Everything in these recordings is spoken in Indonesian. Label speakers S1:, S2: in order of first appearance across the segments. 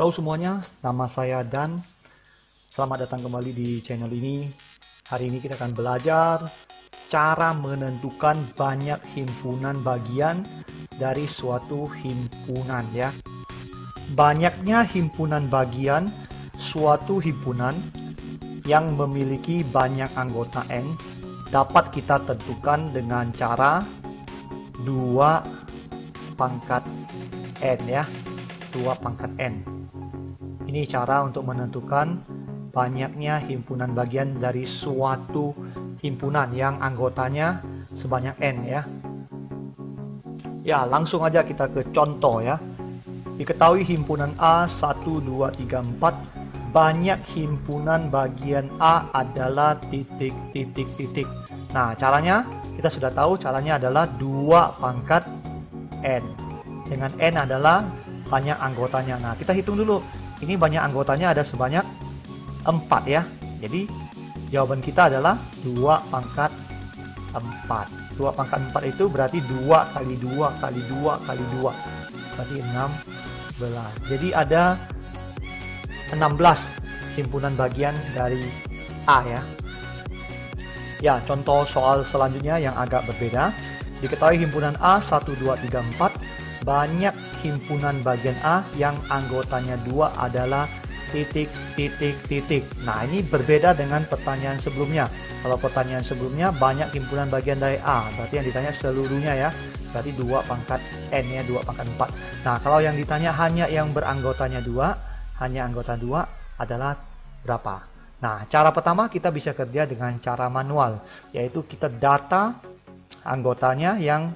S1: Halo semuanya, nama saya Dan. Selamat datang kembali di channel ini. Hari ini kita akan belajar cara menentukan banyak himpunan bagian dari suatu himpunan ya. Banyaknya himpunan bagian suatu himpunan yang memiliki banyak anggota N dapat kita tentukan dengan cara dua pangkat N ya. dua pangkat N. Ini cara untuk menentukan banyaknya himpunan bagian dari suatu himpunan yang anggotanya sebanyak N ya. Ya, langsung aja kita ke contoh ya. Diketahui himpunan A 1, 2, 3, 4 banyak himpunan bagian A adalah titik titik titik. Nah, caranya kita sudah tahu caranya adalah dua pangkat N. Dengan N adalah banyak anggotanya. Nah, kita hitung dulu. Ini banyak anggotanya ada sebanyak 4 ya. Jadi jawaban kita adalah 2 pangkat 4. 2 pangkat 4 itu berarti 2 kali 2 kali 2 kali 2. Berarti 16. Jadi ada 16 himpunan bagian dari A ya. Ya, contoh soal selanjutnya yang agak berbeda. Diketahui himpunan A 1, 2, 3, 4 banyak himpunan bagian A yang anggotanya dua adalah titik titik titik. Nah ini berbeda dengan pertanyaan sebelumnya. Kalau pertanyaan sebelumnya banyak himpunan bagian dari A, berarti yang ditanya seluruhnya ya. Berarti dua pangkat N ya, dua pangkat 4. Nah kalau yang ditanya hanya yang beranggotanya dua, hanya anggota dua adalah berapa? Nah cara pertama kita bisa kerja dengan cara manual, yaitu kita data anggotanya yang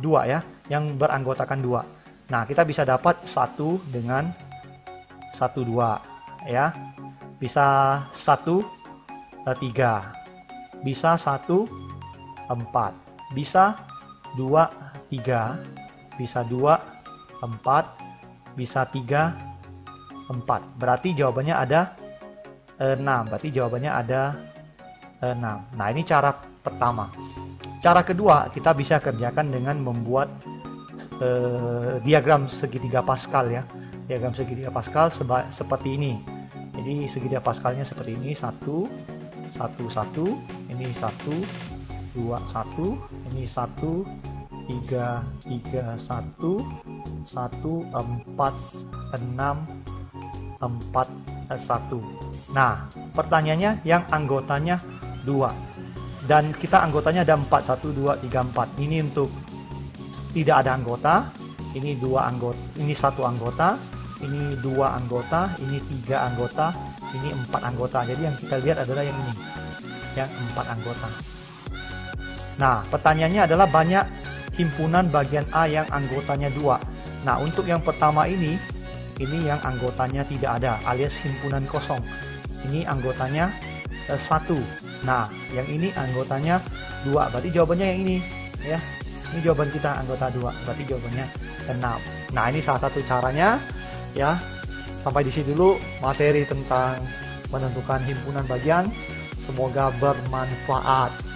S1: dua ya, yang beranggotakan dua. Nah, kita bisa dapat satu dengan satu dua ya. Bisa satu eh, tiga, bisa satu empat, bisa dua tiga, bisa dua empat, bisa tiga empat. Berarti jawabannya ada enam. Berarti jawabannya ada enam. Nah, ini cara pertama. Cara kedua, kita bisa kerjakan dengan membuat uh, diagram segitiga Pascal ya. Diagram segitiga Pascal seperti ini. Jadi segitiga Pascalnya seperti ini, satu, satu, satu, ini satu, dua, satu, ini satu, tiga, tiga, satu, satu, empat, enam, empat, satu. Nah, pertanyaannya yang anggotanya dua dan kita anggotanya ada 4 1 2 3 4 ini untuk tidak ada anggota. Ini dua anggota. Ini satu anggota. Ini dua anggota. Ini tiga anggota. Ini empat anggota. Jadi yang kita lihat adalah yang ini. Yang empat anggota. Nah pertanyaannya adalah banyak himpunan bagian A yang anggotanya dua. Nah untuk yang pertama ini ini yang anggotanya tidak ada alias himpunan kosong. Ini anggotanya eh, satu Nah, yang ini anggotanya dua. Berarti jawabannya yang ini, ya. Ini jawaban kita anggota dua. Berarti jawabannya enam. Nah, ini salah satu caranya, ya. Sampai di sini dulu materi tentang menentukan himpunan bagian. Semoga bermanfaat.